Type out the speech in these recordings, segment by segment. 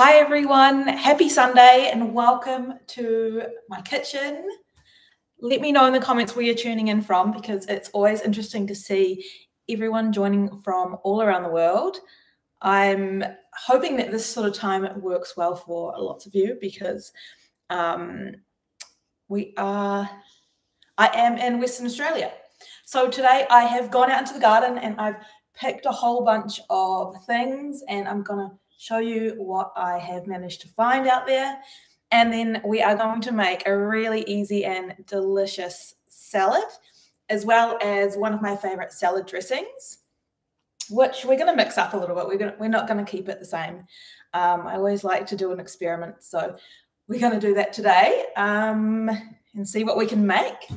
Hi, everyone. Happy Sunday and welcome to my kitchen. Let me know in the comments where you're tuning in from because it's always interesting to see everyone joining from all around the world. I'm hoping that this sort of time works well for lots of you because um, we are, I am in Western Australia. So today I have gone out into the garden and I've picked a whole bunch of things and I'm going to show you what I have managed to find out there. And then we are going to make a really easy and delicious salad, as well as one of my favorite salad dressings, which we're going to mix up a little bit. We're, going to, we're not going to keep it the same. Um, I always like to do an experiment. So we're going to do that today um, and see what we can make.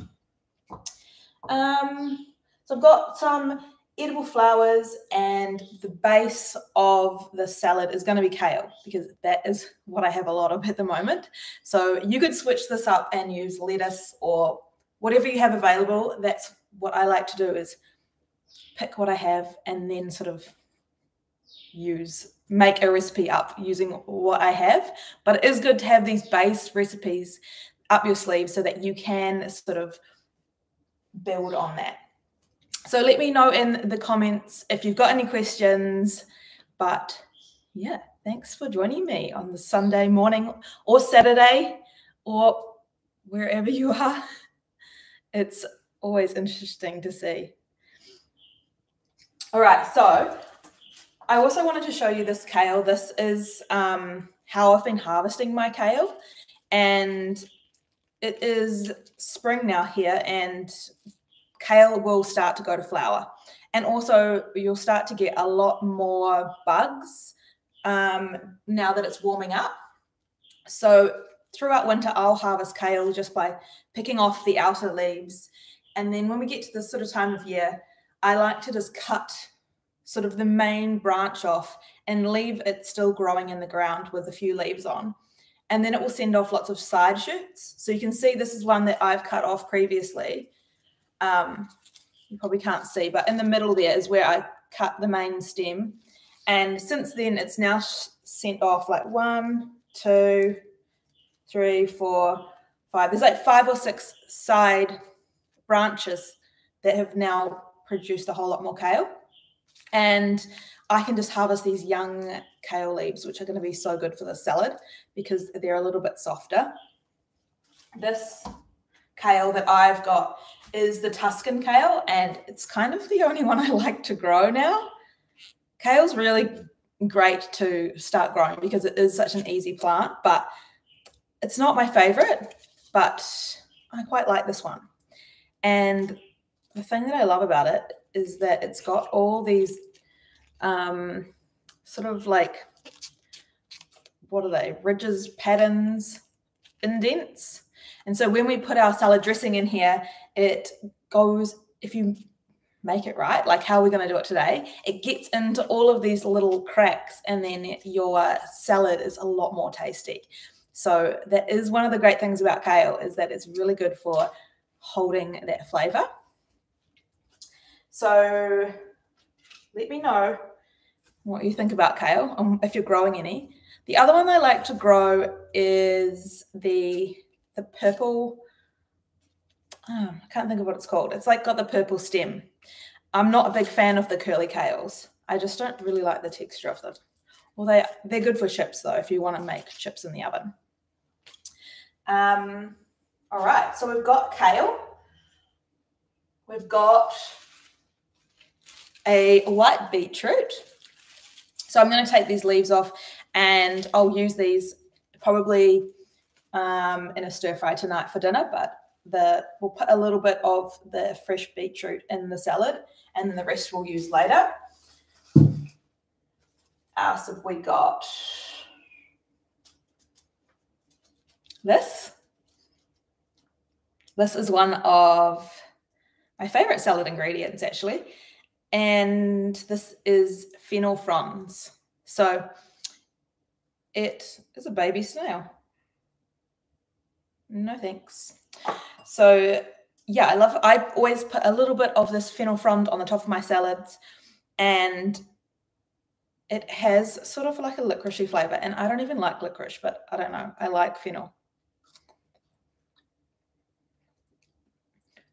Um, so I've got some edible flowers and the base of the salad is going to be kale because that is what I have a lot of at the moment. So you could switch this up and use lettuce or whatever you have available. That's what I like to do is pick what I have and then sort of use make a recipe up using what I have. But it is good to have these base recipes up your sleeve so that you can sort of build on that. So let me know in the comments if you've got any questions. But yeah, thanks for joining me on the Sunday morning or Saturday or wherever you are. It's always interesting to see. All right, so I also wanted to show you this kale. This is um, how I've been harvesting my kale. And it is spring now here, and kale will start to go to flower. And also, you'll start to get a lot more bugs um, now that it's warming up. So, throughout winter, I'll harvest kale just by picking off the outer leaves. And then when we get to this sort of time of year, I like to just cut sort of the main branch off and leave it still growing in the ground with a few leaves on. And then it will send off lots of side shoots. So you can see this is one that I've cut off previously um, you probably can't see, but in the middle there is where I cut the main stem. And since then, it's now sent off like one, two, three, four, five. There's like five or six side branches that have now produced a whole lot more kale. And I can just harvest these young kale leaves, which are going to be so good for the salad because they're a little bit softer. This kale that I've got is the Tuscan kale, and it's kind of the only one I like to grow now. Kale's really great to start growing because it is such an easy plant, but it's not my favorite, but I quite like this one. And the thing that I love about it is that it's got all these um, sort of like, what are they? Ridges, patterns, indents. And so when we put our salad dressing in here, it goes, if you make it right, like how we're going to do it today, it gets into all of these little cracks and then your salad is a lot more tasty. So that is one of the great things about kale is that it's really good for holding that flavor. So let me know what you think about kale, um, if you're growing any. The other one I like to grow is the the purple. Oh, I can't think of what it's called. It's like got the purple stem. I'm not a big fan of the curly kales. I just don't really like the texture of them. Well, they they're good for chips though. If you want to make chips in the oven. Um, all right. So we've got kale. We've got a white beetroot. So I'm going to take these leaves off and I'll use these probably um, in a stir fry tonight for dinner, but the we'll put a little bit of the fresh beetroot in the salad and then the rest we'll use later. else have we got? This. This is one of my favorite salad ingredients, actually. And this is fennel fronds. So it is a baby snail. No thanks. So yeah, I love. I always put a little bit of this fennel frond on the top of my salads, and it has sort of like a licoricey flavor. And I don't even like licorice, but I don't know. I like fennel.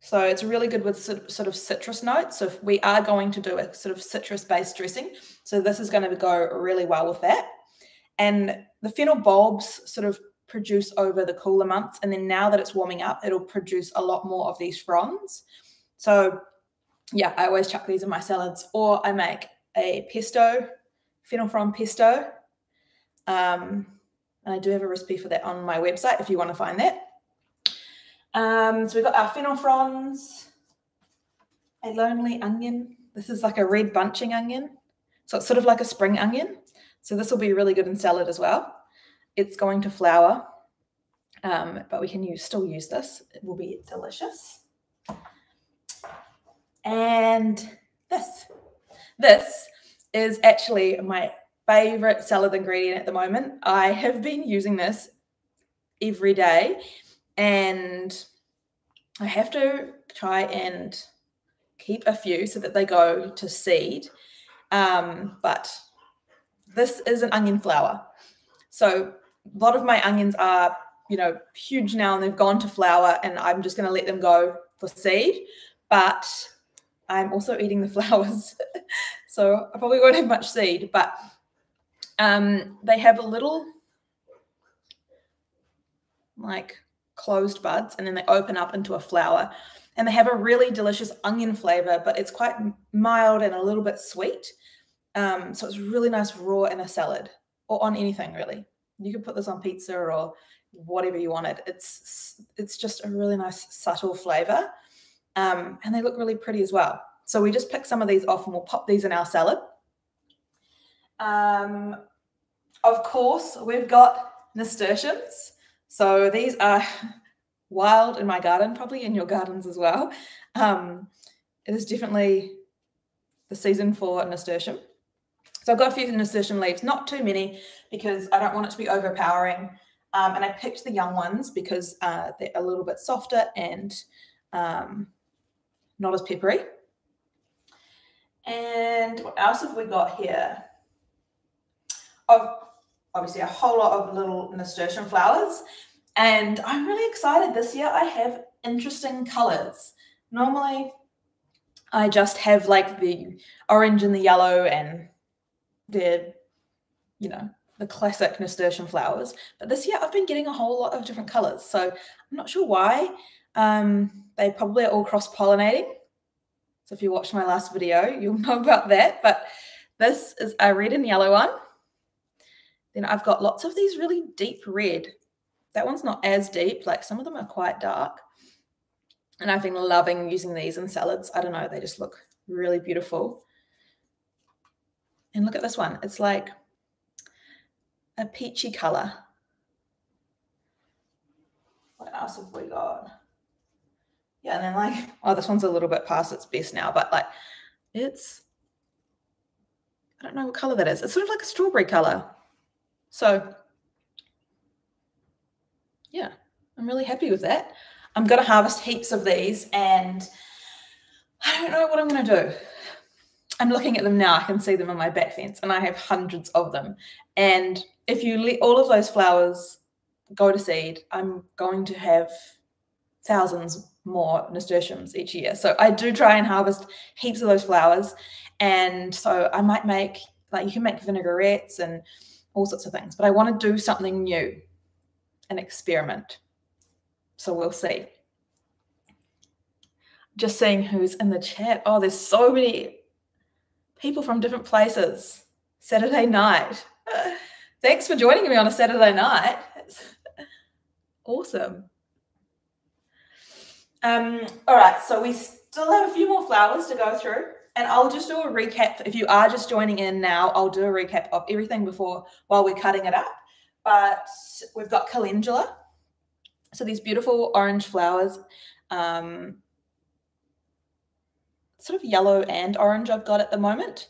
So it's really good with sort of citrus notes. So if we are going to do a sort of citrus based dressing, so this is going to go really well with that. And the fennel bulbs sort of produce over the cooler months. And then now that it's warming up, it'll produce a lot more of these fronds. So yeah, I always chuck these in my salads or I make a pesto, fennel frond pesto. Um, and I do have a recipe for that on my website if you want to find that. Um, so we've got our fennel fronds, a lonely onion. This is like a red bunching onion. So it's sort of like a spring onion. So this will be really good in salad as well. It's going to flower, um, but we can use still use this. It will be delicious. And this, this is actually my favorite salad ingredient at the moment. I have been using this every day and I have to try and keep a few so that they go to seed. Um, but this is an onion flower. So a lot of my onions are, you know, huge now and they've gone to flower and I'm just going to let them go for seed. But I'm also eating the flowers. so I probably won't have much seed, but um, they have a little like closed buds and then they open up into a flower and they have a really delicious onion flavor but it's quite mild and a little bit sweet um, so it's really nice raw in a salad or on anything really you could put this on pizza or whatever you wanted it's it's just a really nice subtle flavor um, and they look really pretty as well so we just pick some of these off and we'll pop these in our salad um, of course we've got nasturtiums so these are wild in my garden, probably in your gardens as well. Um, it is definitely the season for nasturtium. So I've got a few nasturtium leaves, not too many because I don't want it to be overpowering. Um, and I picked the young ones because uh, they're a little bit softer and um, not as peppery. And what else have we got here? Oh, obviously a whole lot of little nasturtium flowers. And I'm really excited this year. I have interesting colors. Normally, I just have like the orange and the yellow and the, you know, the classic nasturtium flowers. But this year I've been getting a whole lot of different colors. So I'm not sure why. Um, they probably are all cross pollinating. So if you watched my last video, you'll know about that. But this is a red and yellow one. Then I've got lots of these really deep red. That one's not as deep. Like some of them are quite dark. And I've been loving using these in salads. I don't know. They just look really beautiful. And look at this one. It's like a peachy color. What else have we got? Yeah, and then like, oh, this one's a little bit past its best now, but like it's, I don't know what color that is. It's sort of like a strawberry color. So, yeah, I'm really happy with that. I'm going to harvest heaps of these and I don't know what I'm going to do. I'm looking at them now. I can see them on my back fence and I have hundreds of them. And if you let all of those flowers go to seed, I'm going to have thousands more nasturtiums each year. So I do try and harvest heaps of those flowers. And so I might make, like, you can make vinaigrettes and all sorts of things. But I want to do something new, an experiment. So we'll see. Just seeing who's in the chat. Oh, there's so many people from different places. Saturday night. Thanks for joining me on a Saturday night. It's awesome. Um, all right, so we still have a few more flowers to go through. And I'll just do a recap. If you are just joining in now, I'll do a recap of everything before while we're cutting it up. But we've got calendula. So these beautiful orange flowers, um, sort of yellow and orange I've got at the moment.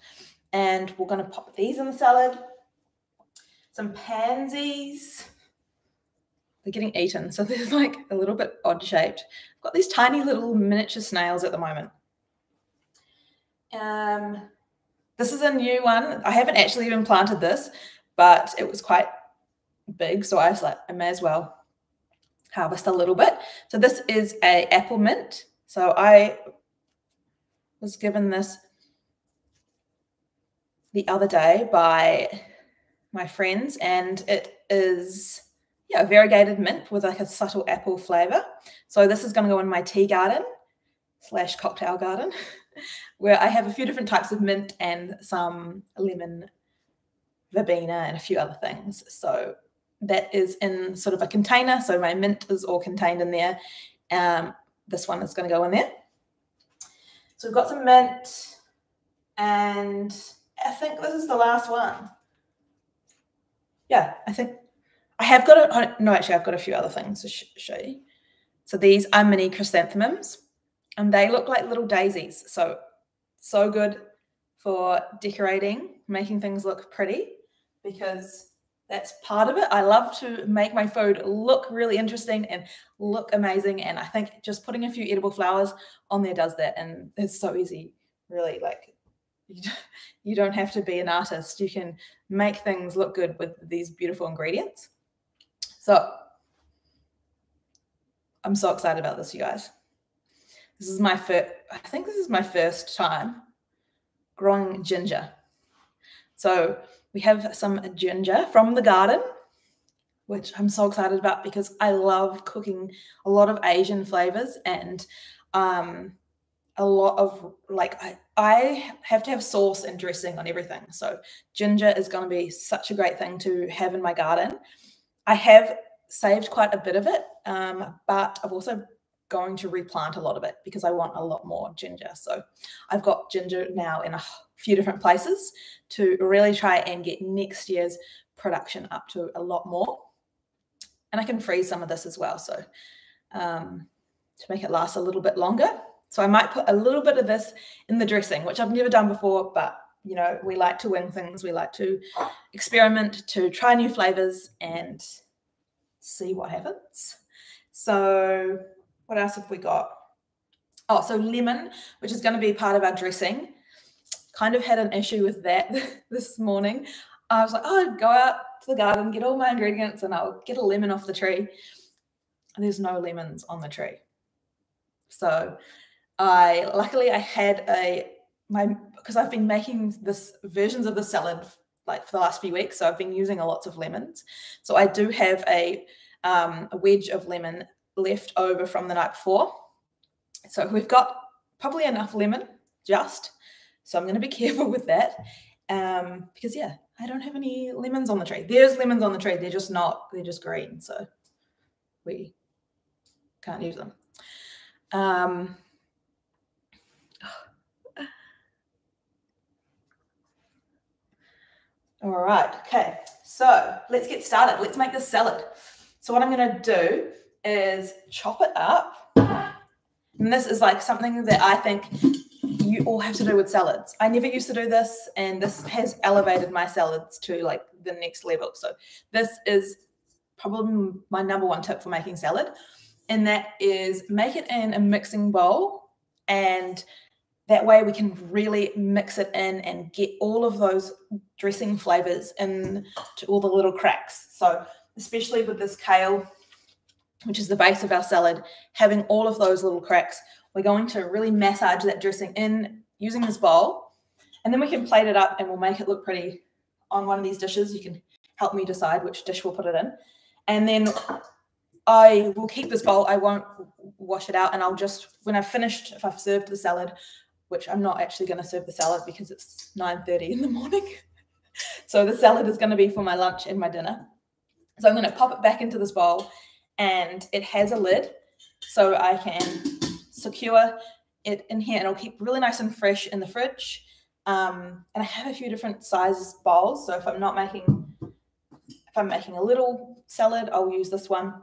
And we're going to pop these in the salad. Some pansies. They're getting eaten. So they're like a little bit odd shaped. I've got these tiny little miniature snails at the moment. Um, this is a new one. I haven't actually even planted this, but it was quite big. So I was like, I may as well harvest a little bit. So this is a apple mint. So I was given this the other day by my friends, and it is yeah, variegated mint with like a subtle apple flavor. So this is going to go in my tea garden slash cocktail garden, where I have a few different types of mint and some lemon verbena and a few other things. So that is in sort of a container. So my mint is all contained in there. Um, this one is going to go in there. So we've got some mint, and I think this is the last one. Yeah, I think I have got a, oh, no, actually, I've got a few other things to sh show you. So these are mini chrysanthemums, and they look like little daisies. So, so good for decorating, making things look pretty, because that's part of it. I love to make my food look really interesting and look amazing. And I think just putting a few edible flowers on there does that. And it's so easy, really. Like, you don't have to be an artist. You can make things look good with these beautiful ingredients. So I'm so excited about this, you guys. This is my first, I think this is my first time growing ginger. So we have some ginger from the garden, which I'm so excited about because I love cooking a lot of Asian flavors and um, a lot of like I, I have to have sauce and dressing on everything. So ginger is going to be such a great thing to have in my garden. I have saved quite a bit of it, um, but I've also going to replant a lot of it because I want a lot more ginger. So I've got ginger now in a few different places to really try and get next year's production up to a lot more. And I can freeze some of this as well. So um, to make it last a little bit longer. So I might put a little bit of this in the dressing, which I've never done before, but you know, we like to wing things. We like to experiment, to try new flavors and see what happens. So, what else have we got? Oh, so lemon, which is going to be part of our dressing. Kind of had an issue with that this morning. I was like, oh, go out to the garden, get all my ingredients, and I'll get a lemon off the tree. There's no lemons on the tree. So I luckily I had a my because I've been making this versions of the salad like for the last few weeks, so I've been using a lots of lemons. So I do have a um, a wedge of lemon left over from the night before. So we've got probably enough lemon just. So I'm going to be careful with that um, because yeah, I don't have any lemons on the tree. There's lemons on the tree. They're just not. They're just green. So we can't use them. Um, All right. Okay. So let's get started. Let's make this salad. So what I'm going to do is chop it up. And this is like something that I think you all have to do with salads. I never used to do this, and this has elevated my salads to like the next level. So this is probably my number one tip for making salad, and that is make it in a mixing bowl and that way we can really mix it in and get all of those dressing flavors into all the little cracks. So especially with this kale, which is the base of our salad, having all of those little cracks, we're going to really massage that dressing in using this bowl. And then we can plate it up and we'll make it look pretty on one of these dishes. You can help me decide which dish we'll put it in. And then I will keep this bowl. I won't wash it out. And I'll just, when I've finished, if I've served the salad, which I'm not actually going to serve the salad because it's 9.30 in the morning. so the salad is going to be for my lunch and my dinner. So I'm going to pop it back into this bowl and it has a lid so I can secure it in here and it'll keep really nice and fresh in the fridge. Um, and I have a few different sizes bowls. So if I'm not making, if I'm making a little salad, I'll use this one.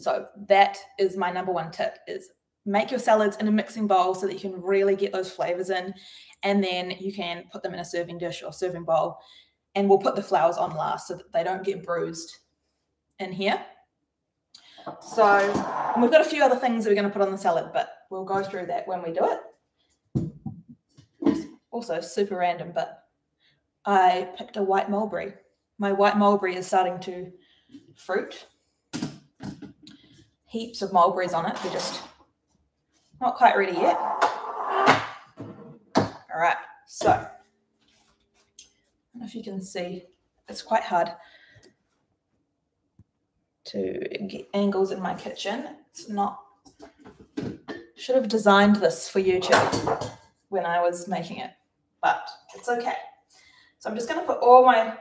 So that is my number one tip is make your salads in a mixing bowl so that you can really get those flavors in. And then you can put them in a serving dish or serving bowl. And we'll put the flowers on last so that they don't get bruised in here. So we've got a few other things that we're going to put on the salad, but we'll go through that when we do it. also super random, but I picked a white mulberry. My white mulberry is starting to fruit. Heaps of mulberries on it. They're just not quite ready yet. All right, so I don't know if you can see, it's quite hard to get angles in my kitchen. It's not, should have designed this for YouTube when I was making it, but it's okay. So I'm just going to put all my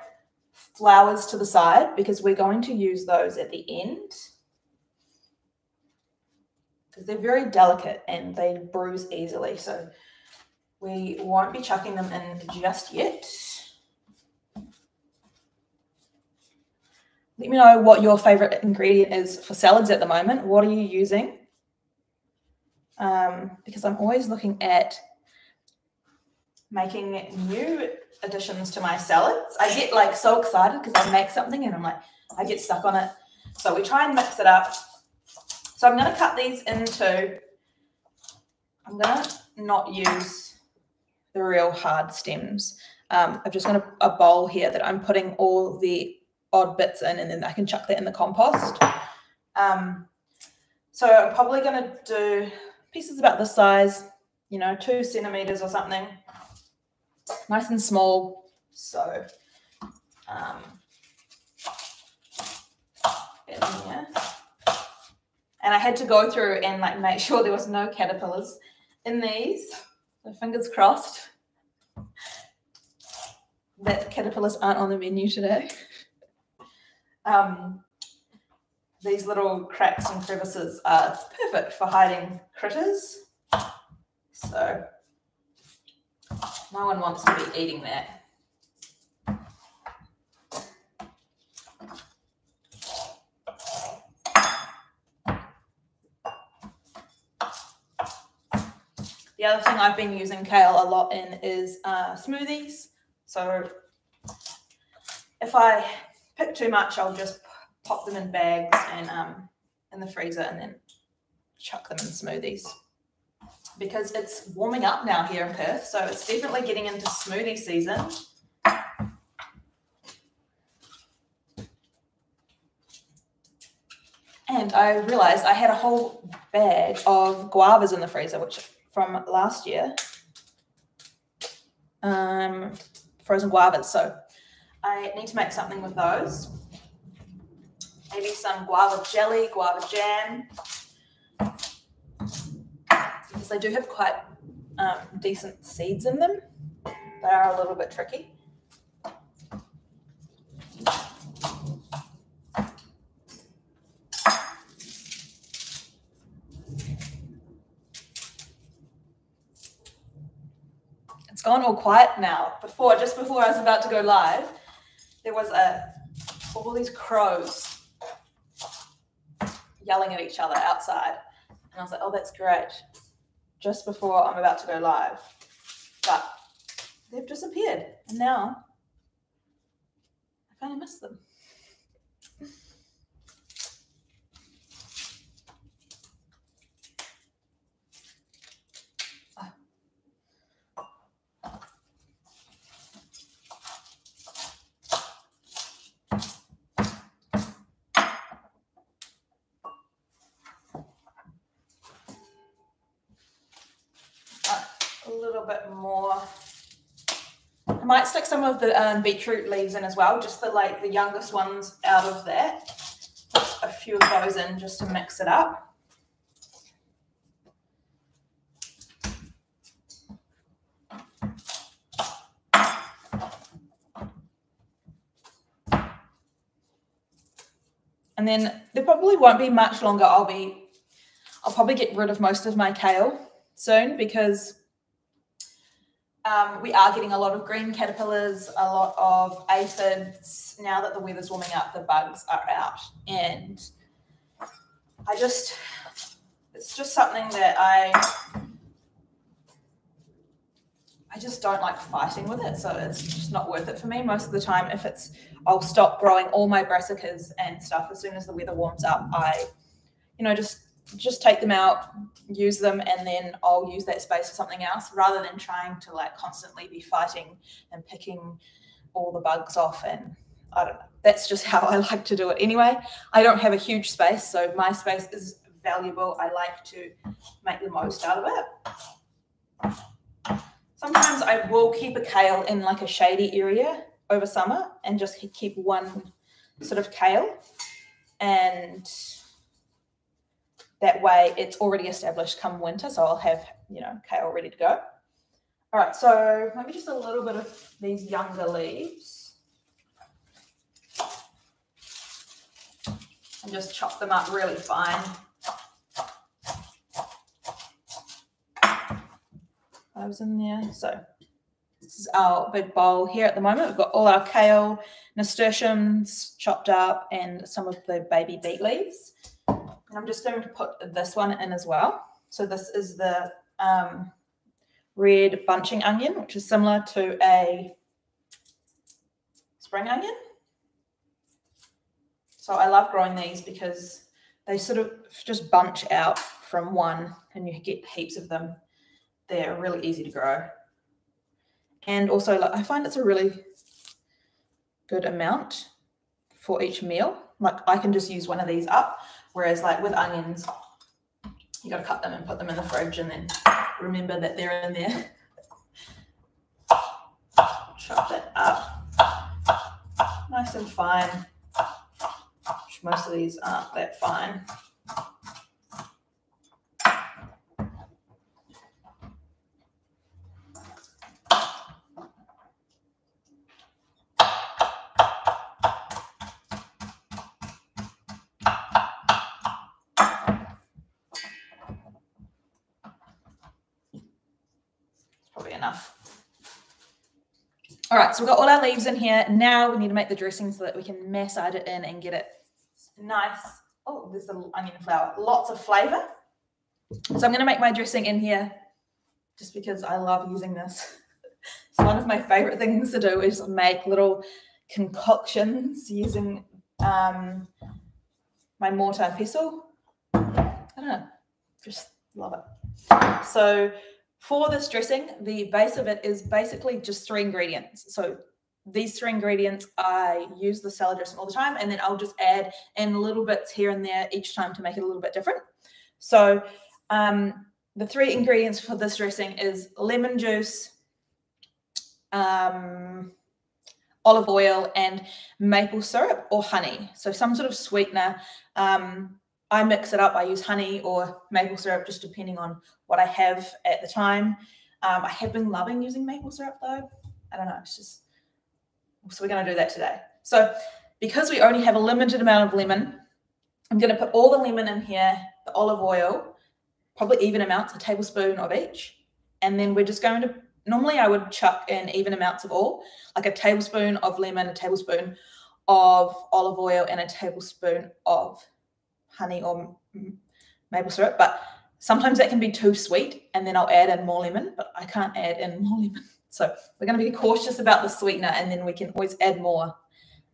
flowers to the side because we're going to use those at the end because they're very delicate and they bruise easily. So we won't be chucking them in just yet. Let me know what your favorite ingredient is for salads at the moment. What are you using? Um, because I'm always looking at making new additions to my salads. I get like so excited because I make something and I'm like, I get stuck on it. So we try and mix it up. So I'm going to cut these into, I'm going to not use the real hard stems. Um, I've just got a, a bowl here that I'm putting all the odd bits in and then I can chuck that in the compost. Um, so I'm probably going to do pieces about this size, you know, two centimeters or something nice and small. So, um, in here. And I had to go through and like make sure there was no caterpillars in these. Fingers crossed that caterpillars aren't on the menu today. Um, these little cracks and crevices are perfect for hiding critters. So no one wants to be eating that. The other thing I've been using kale a lot in is uh, smoothies. So if I pick too much, I'll just pop them in bags and um, in the freezer and then chuck them in smoothies because it's warming up now here in Perth. So it's definitely getting into smoothie season. And I realized I had a whole bag of guavas in the freezer, which from last year. Um, frozen guavas. So I need to make something with those. Maybe some guava jelly, guava jam because they do have quite um, decent seeds in them. They are a little bit tricky. It's gone all quiet now. Before, just before I was about to go live, there was a all these crows yelling at each other outside. And I was like, oh, that's great just before I'm about to go live. But they've disappeared. And now I kind of miss them. I might stick some of the um, beetroot leaves in as well, just the like the youngest ones out of that. Put a few of those in just to mix it up. And then there probably won't be much longer. I'll be, I'll probably get rid of most of my kale soon because um, we are getting a lot of green caterpillars, a lot of aphids. Now that the weather's warming up, the bugs are out. And I just, it's just something that I, I just don't like fighting with it. So it's just not worth it for me most of the time. If it's, I'll stop growing all my brassicas and stuff as soon as the weather warms up. I, you know, just just take them out, use them, and then I'll use that space for something else rather than trying to like constantly be fighting and picking all the bugs off. And I don't know. That's just how I like to do it anyway. I don't have a huge space, so my space is valuable. I like to make the most out of it. Sometimes I will keep a kale in like a shady area over summer and just keep one sort of kale and that way it's already established come winter. So I'll have, you know, kale ready to go. All right, so maybe just a little bit of these younger leaves. And just chop them up really fine. Was in there. So this is our big bowl here at the moment. We've got all our kale, nasturtiums chopped up and some of the baby beet leaves. I'm just going to put this one in as well. So this is the um, red bunching onion, which is similar to a spring onion. So I love growing these because they sort of just bunch out from one and you get heaps of them. They're really easy to grow. And also I find it's a really good amount for each meal. Like I can just use one of these up Whereas like with onions, you got to cut them and put them in the fridge and then remember that they're in there. Chop that up nice and fine. Most of these aren't that fine. All right, so we've got all our leaves in here. Now we need to make the dressing so that we can massage it in and get it nice. Oh, there's the onion flower. Lots of flavor. So I'm going to make my dressing in here just because I love using this. It's one of my favorite things to do is make little concoctions using um, my mortar and pestle. I don't know, just love it. So for this dressing, the base of it is basically just three ingredients. So these three ingredients, I use the salad dressing all the time, and then I'll just add in little bits here and there each time to make it a little bit different. So um, the three ingredients for this dressing is lemon juice, um, olive oil, and maple syrup or honey. So some sort of sweetener. Um, I mix it up. I use honey or maple syrup, just depending on what I have at the time. Um, I have been loving using maple syrup though. I don't know. It's just so we're going to do that today. So because we only have a limited amount of lemon, I'm going to put all the lemon in here, the olive oil, probably even amounts, a tablespoon of each. And then we're just going to, normally I would chuck in even amounts of all, like a tablespoon of lemon, a tablespoon of olive oil, and a tablespoon of honey or maple syrup, but sometimes that can be too sweet and then I'll add in more lemon, but I can't add in more lemon. So we're going to be cautious about the sweetener and then we can always add more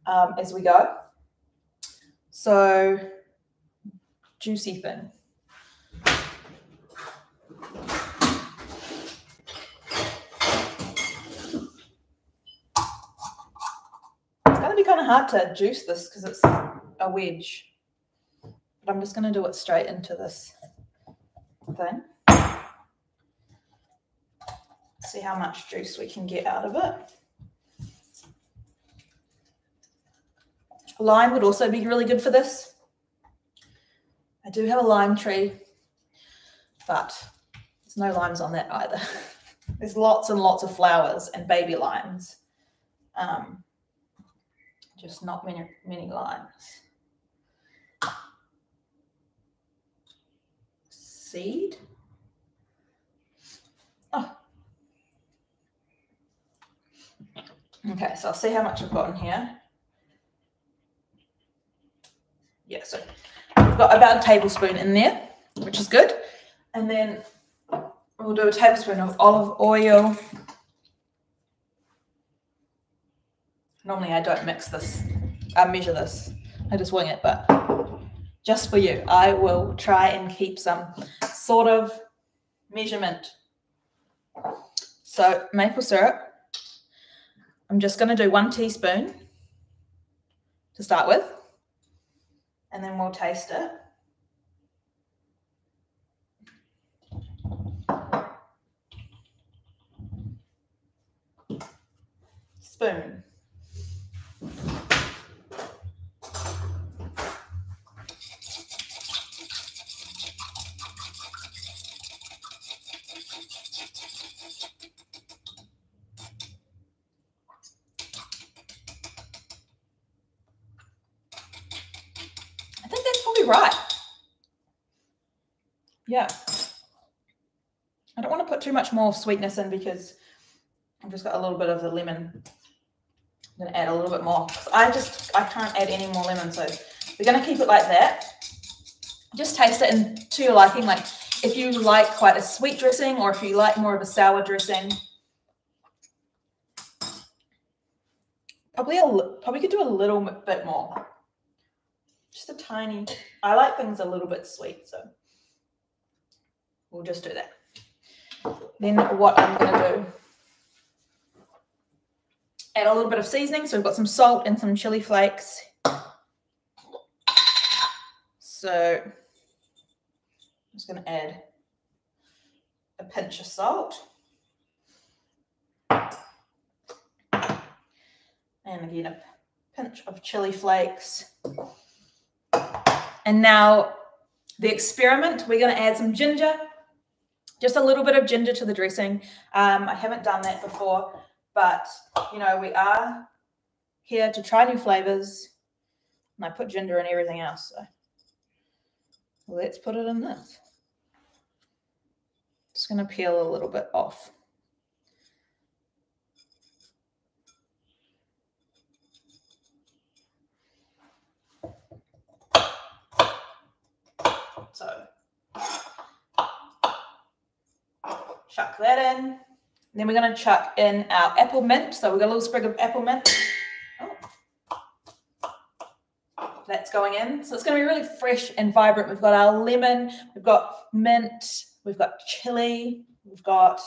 um, as we go. So juicy thin. It's going to be kind of hard to juice this because it's a wedge. I'm just going to do it straight into this thing. See how much juice we can get out of it. Lime would also be really good for this. I do have a lime tree, but there's no limes on that either. there's lots and lots of flowers and baby limes. Um, just not many, many limes. Seed. Oh. Okay, so I'll see how much I've got in here. Yeah, so I've got about a tablespoon in there, which is good. And then we'll do a tablespoon of olive oil. Normally I don't mix this, I measure this. I just wing it, but just for you. I will try and keep some sort of measurement. So maple syrup, I'm just going to do one teaspoon to start with, and then we'll taste it. Spoon. right. Yeah. I don't want to put too much more sweetness in because I've just got a little bit of the lemon. I'm going to add a little bit more. I just, I can't add any more lemon. So we're going to keep it like that. Just taste it and to your liking. Like if you like quite a sweet dressing or if you like more of a sour dressing, probably a, probably could do a little bit more. Just a tiny, I like things a little bit sweet, so we'll just do that. Then what I'm going to do, add a little bit of seasoning. So we've got some salt and some chili flakes. So I'm just going to add a pinch of salt. And again, a pinch of chili flakes. And now the experiment, we're going to add some ginger, just a little bit of ginger to the dressing. Um, I haven't done that before, but you know, we are here to try new flavors. And I put ginger in everything else. So let's put it in this. Just going to peel a little bit off. So chuck that in. And Then we're going to chuck in our apple mint. So we've got a little sprig of apple mint. Oh. That's going in. So it's going to be really fresh and vibrant. We've got our lemon, we've got mint, we've got chili, we've got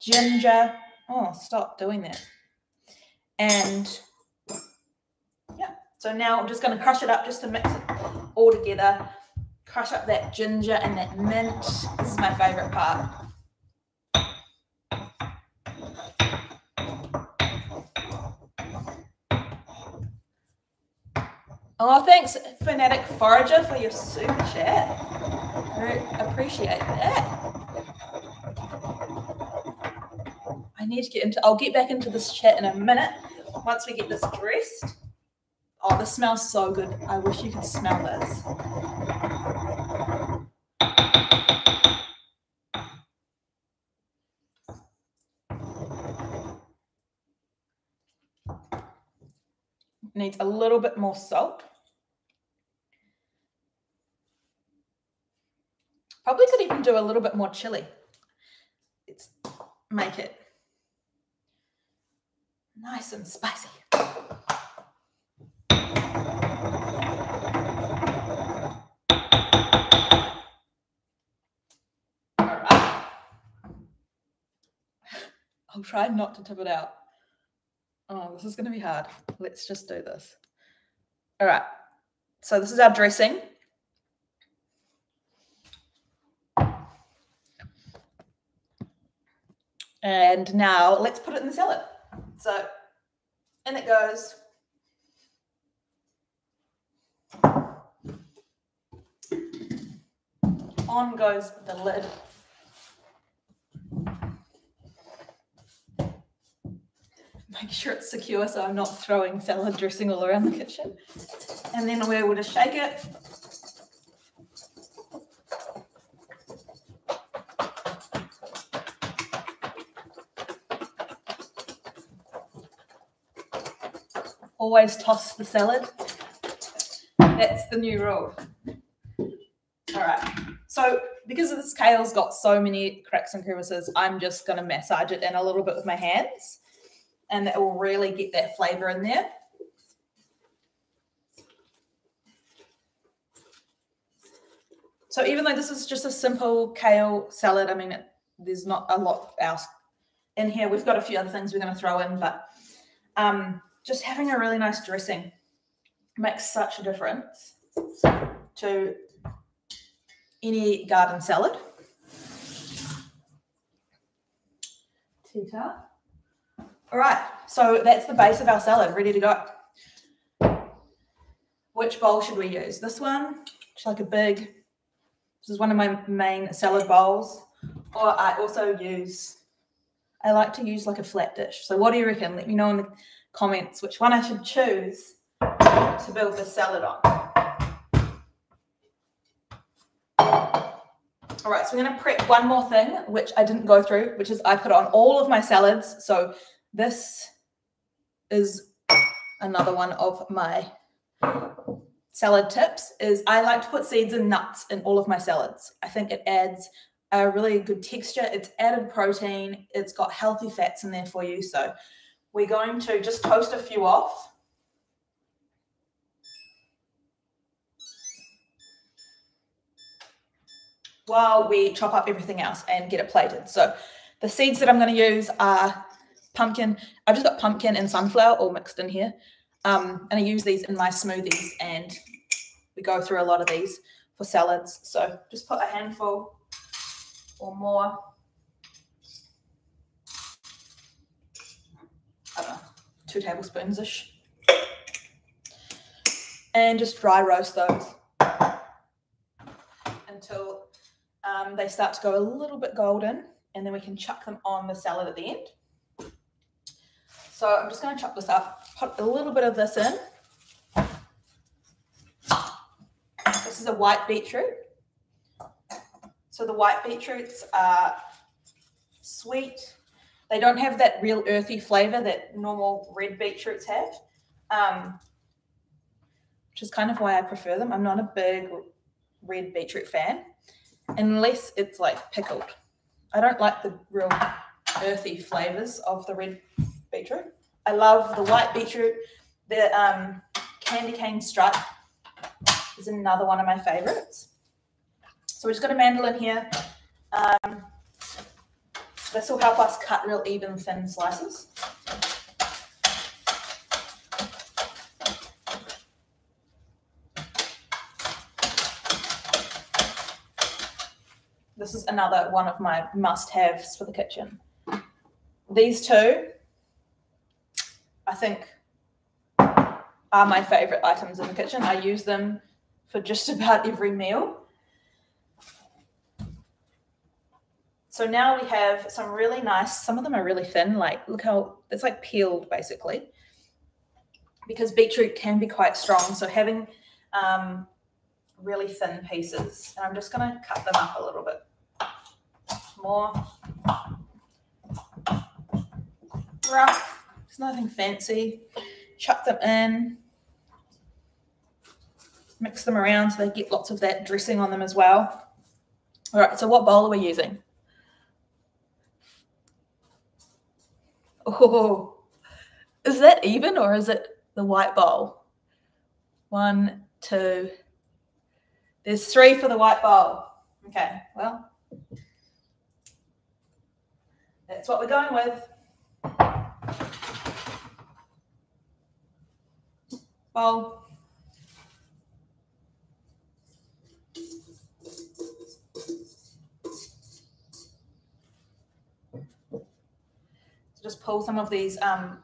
ginger. Oh, stop doing that. And yeah, so now I'm just going to crush it up just to mix it all together crush up that ginger and that mint. This is my favorite part. Oh, thanks, Fanatic Forager, for your super chat. I appreciate that. I need to get into, I'll get back into this chat in a minute once we get this dressed. Oh, this smells so good. I wish you could smell this. Needs a little bit more salt. Do a little bit more chili. Let's make it nice and spicy. I'll try not to tip it out. Oh, this is going to be hard. Let's just do this. All right. So this is our dressing. And now let's put it in the salad. So in it goes. On goes the lid. make sure it's secure so I'm not throwing salad dressing all around the kitchen. And then we're able to shake it. Always toss the salad. That's the new rule. All right. So because this kale's got so many cracks and crevices, I'm just going to massage it in a little bit with my hands and that will really get that flavor in there. So even though this is just a simple kale salad, I mean, it, there's not a lot else in here. We've got a few other things we're going to throw in, but um, just having a really nice dressing makes such a difference to any garden salad. Tita. All right, so that's the base of our salad, ready to go. Which bowl should we use? This one, it's like a big, this is one of my main salad bowls. Or I also use, I like to use like a flat dish. So what do you reckon? Let me know in the comments which one I should choose to build the salad on. All right, so we're going to prep one more thing, which I didn't go through, which is I put on all of my salads. So this is another one of my salad tips is I like to put seeds and nuts in all of my salads. I think it adds a really good texture. It's added protein. It's got healthy fats in there for you. So we're going to just toast a few off. while we chop up everything else and get it plated. So the seeds that I'm going to use are pumpkin. I've just got pumpkin and sunflower all mixed in here. Um, and I use these in my smoothies and we go through a lot of these for salads. So just put a handful or more. I don't know, two tablespoons-ish. And just dry roast those until um, they start to go a little bit golden and then we can chuck them on the salad at the end. So I'm just going to chop this up, put a little bit of this in. This is a white beetroot. So the white beetroots are sweet. They don't have that real earthy flavor that normal red beetroots have, um, which is kind of why I prefer them. I'm not a big red beetroot fan unless it's like pickled. I don't like the real earthy flavors of the red beetroot. I love the white beetroot. The um, candy cane stripe is another one of my favorites. So we just got a mandolin here. Um, this will help us cut real even thin slices. This is another one of my must-haves for the kitchen. These two, I think, are my favorite items in the kitchen. I use them for just about every meal. So now we have some really nice, some of them are really thin, like look how it's like peeled basically, because beetroot can be quite strong. So having um, really thin pieces, and I'm just gonna cut them up a little bit more. Rough, it's nothing fancy. Chuck them in. Mix them around so they get lots of that dressing on them as well. All right, so what bowl are we using? Oh, is that even or is it the white bowl? One, two. There's three for the white bowl. Okay, well, that's what we're going with. Bowl. Just pull some of these um,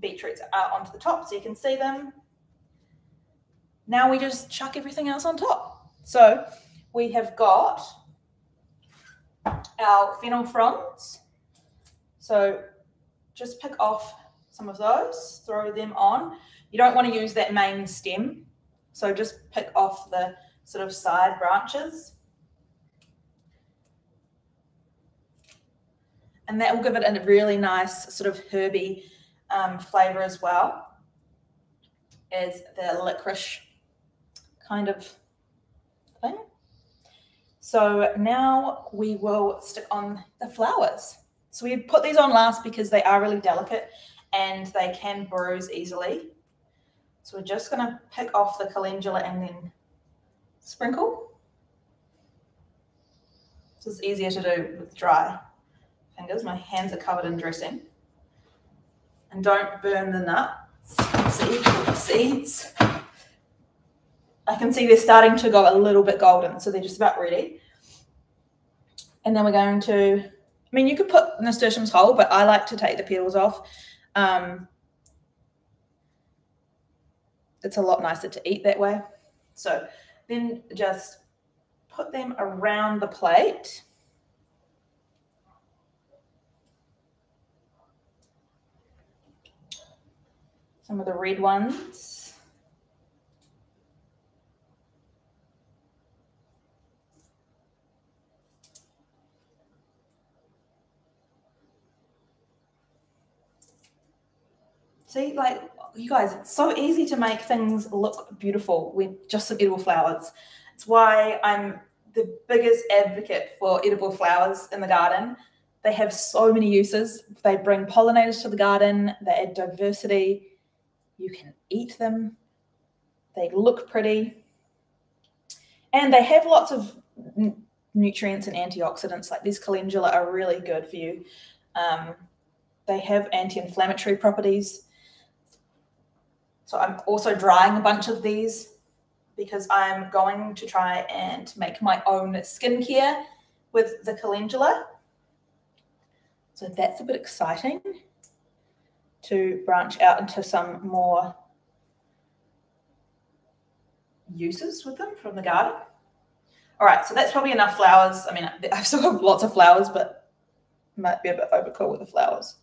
beetroots uh, onto the top so you can see them. Now we just chuck everything else on top. So we have got our fennel fronds. So just pick off some of those, throw them on. You don't want to use that main stem. So just pick off the sort of side branches. And that will give it a really nice sort of herby um, flavor as well as the licorice kind of thing. So now we will stick on the flowers. So we put these on last because they are really delicate and they can bruise easily. So we're just going to pick off the calendula and then sprinkle. This is easier to do with dry fingers. My hands are covered in dressing. And don't burn the nuts, seeds, seeds. I can see they're starting to go a little bit golden, so they're just about ready. And then we're going to, I mean, you could put nasturtiums whole, but I like to take the petals off. Um, it's a lot nicer to eat that way. So then just put them around the plate. Some of the red ones. See, like you guys, it's so easy to make things look beautiful with just some edible flowers. It's why I'm the biggest advocate for edible flowers in the garden. They have so many uses. They bring pollinators to the garden, they add diversity. You can eat them, they look pretty, and they have lots of nutrients and antioxidants. Like these calendula are really good for you. Um, they have anti inflammatory properties. So I'm also drying a bunch of these because I'm going to try and make my own skincare with the calendula. So that's a bit exciting to branch out into some more uses with them from the garden. All right, so that's probably enough flowers. I mean, I've still got lots of flowers, but might be a bit overkill with the flowers.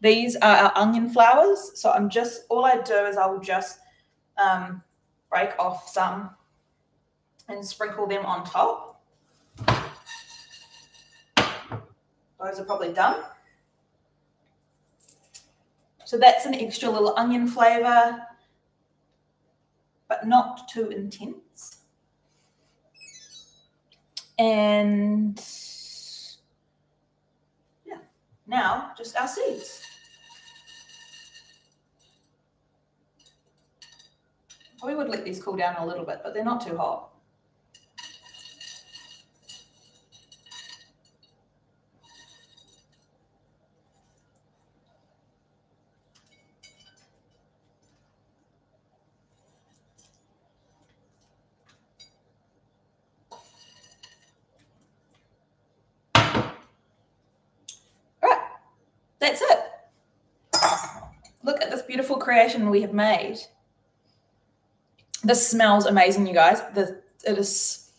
These are our onion flowers. So I'm just, all I do is I will just um, break off some and sprinkle them on top. Those are probably done. So that's an extra little onion flavor, but not too intense. And yeah, now just our seeds. Probably would let these cool down a little bit, but they're not too hot. That's it. Look at this beautiful creation we have made. This smells amazing, you guys. The, it is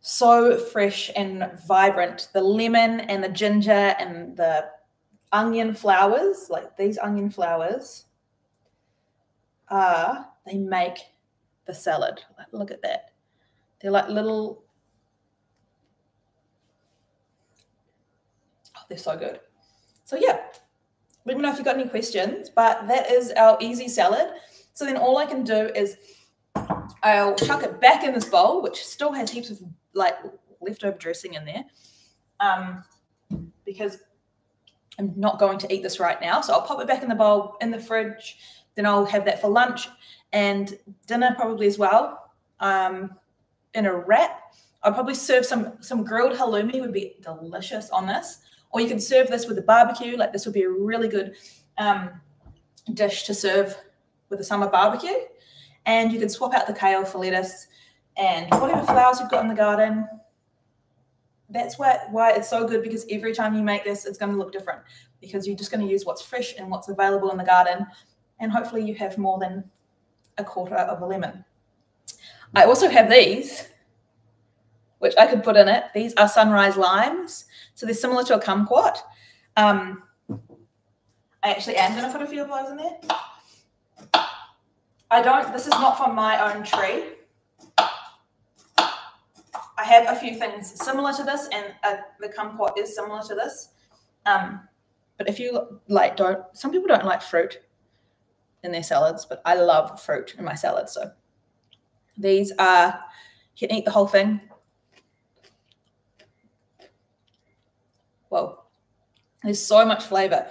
so fresh and vibrant. The lemon and the ginger and the onion flowers, like these onion flowers, are they make the salad. Look at that. They're like little. Oh, they're so good. So yeah, let me know if you've got any questions. But that is our easy salad. So then all I can do is I'll chuck it back in this bowl, which still has heaps of like leftover dressing in there. Um, because I'm not going to eat this right now. So I'll pop it back in the bowl in the fridge. Then I'll have that for lunch and dinner probably as well. Um, in a wrap. I'll probably serve some some grilled halloumi would be delicious on this. Or you can serve this with a barbecue. Like this would be a really good um, dish to serve with a summer barbecue. And you can swap out the kale for lettuce and whatever flowers you've got in the garden. That's why, why it's so good because every time you make this, it's going to look different because you're just going to use what's fresh and what's available in the garden. And hopefully you have more than a quarter of a lemon. I also have these, which I could put in it. These are sunrise limes. So they're similar to a kumquat. Um, I actually am going to put a few of those in there. I don't, this is not from my own tree. I have a few things similar to this, and uh, the kumquat is similar to this. Um, but if you like, don't, some people don't like fruit in their salads, but I love fruit in my salads. So these are, you can eat the whole thing. Whoa, there's so much flavor.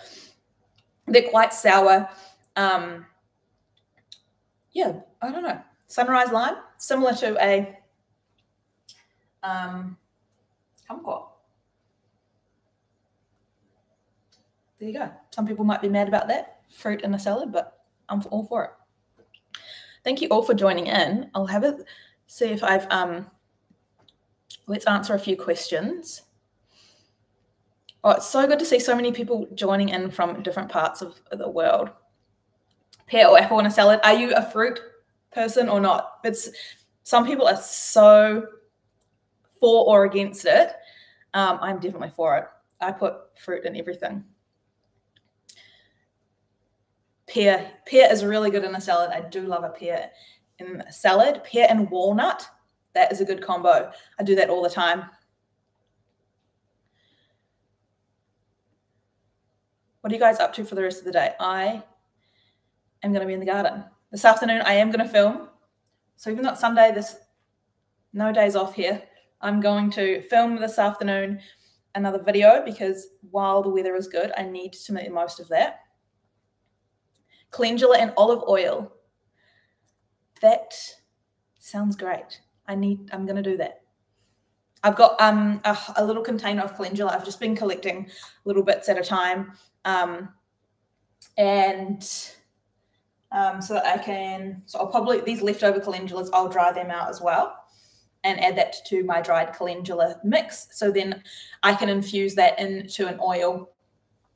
They're quite sour. Um, yeah, I don't know. Sunrise lime, similar to a um, kumquat. There you go. Some people might be mad about that fruit in a salad, but I'm all for it. Thank you all for joining in. I'll have it see if I've um let's answer a few questions. Oh, it's so good to see so many people joining in from different parts of the world. Pear or apple in a salad. Are you a fruit person or not? It's some people are so for or against it. Um, I'm definitely for it. I put fruit in everything. Pear. Pear is really good in a salad. I do love a pear in a salad. Pear and walnut. That is a good combo. I do that all the time. What are you guys up to for the rest of the day? I am going to be in the garden. This afternoon, I am going to film. So even though Sunday, there's no days off here. I'm going to film this afternoon another video because while the weather is good, I need to make the most of that. Calendula and olive oil. That sounds great. I need, I'm going to do that. I've got um, a, a, little container of calendula. I've just been collecting little bits at a time. Um, and um, so that I can, so I'll probably, these leftover calendulas, I'll dry them out as well and add that to my dried calendula mix. So then I can infuse that into an oil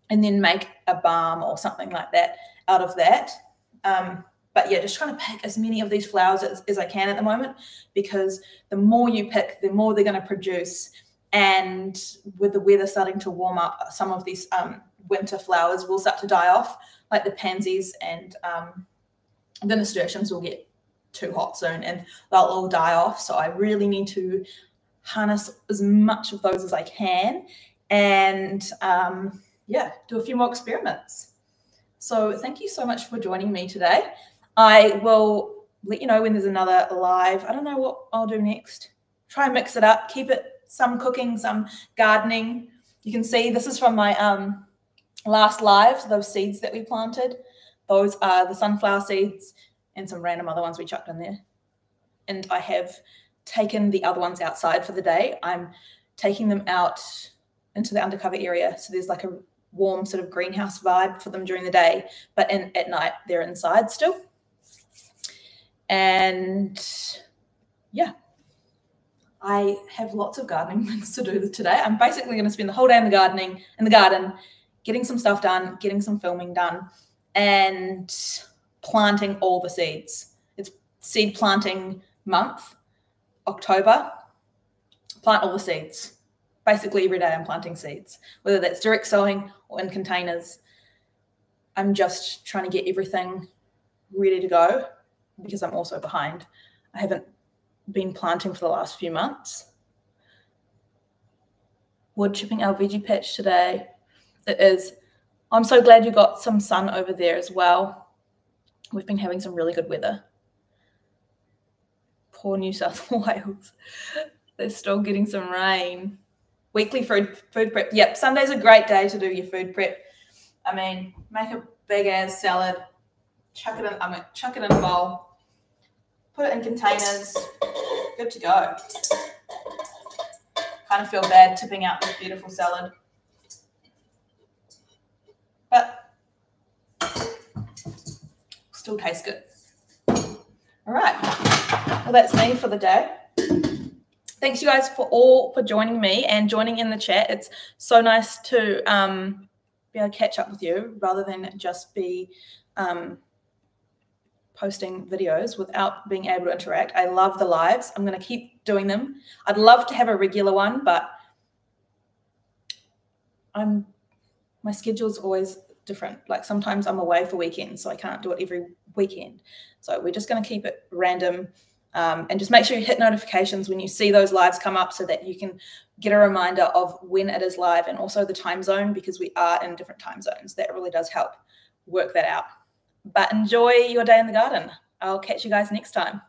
and then make a balm or something like that out of that. Um, but yeah, just trying to pick as many of these flowers as, as I can at the moment because the more you pick, the more they're going to produce. And with the weather starting to warm up, some of these um, winter flowers will start to die off, like the pansies and um, the nasturtiums will get too hot soon and they'll all die off. So I really need to harness as much of those as I can and um, yeah, do a few more experiments. So thank you so much for joining me today. I will let you know when there's another live. I don't know what I'll do next. Try and mix it up, keep it some cooking, some gardening. You can see this is from my um, last lives, those seeds that we planted. Those are the sunflower seeds and some random other ones we chucked in there. And I have taken the other ones outside for the day. I'm taking them out into the undercover area. So there's like a warm sort of greenhouse vibe for them during the day, but in, at night they're inside still. And yeah, I have lots of gardening things to do today. I'm basically going to spend the whole day in the gardening in the garden, getting some stuff done, getting some filming done, and planting all the seeds. It's seed planting month, October. Plant all the seeds. Basically, every day I'm planting seeds, whether that's direct sowing or in containers. I'm just trying to get everything ready to go because I'm also behind. I haven't been planting for the last few months. Wood chipping our veggie patch today. It is. I'm so glad you got some sun over there as well. We've been having some really good weather. Poor New South Wales. They're still getting some rain. Weekly food food prep. Yep, Sunday's a great day to do your food prep. I mean, make a big ass salad, chuck it in. I mean, chuck it in a bowl, put it in containers. Good to go. Kind of feel bad tipping out this beautiful salad, but still tastes good. All right. Well, that's me for the day. Thanks, you guys, for all for joining me and joining in the chat. It's so nice to um, be able to catch up with you rather than just be um, posting videos without being able to interact. I love the lives. I'm going to keep doing them. I'd love to have a regular one, but I'm my schedule's always different. Like sometimes I'm away for weekends, so I can't do it every weekend. So we're just going to keep it random um, and just make sure you hit notifications when you see those lives come up so that you can get a reminder of when it is live and also the time zone because we are in different time zones. That really does help work that out. But enjoy your day in the garden. I'll catch you guys next time.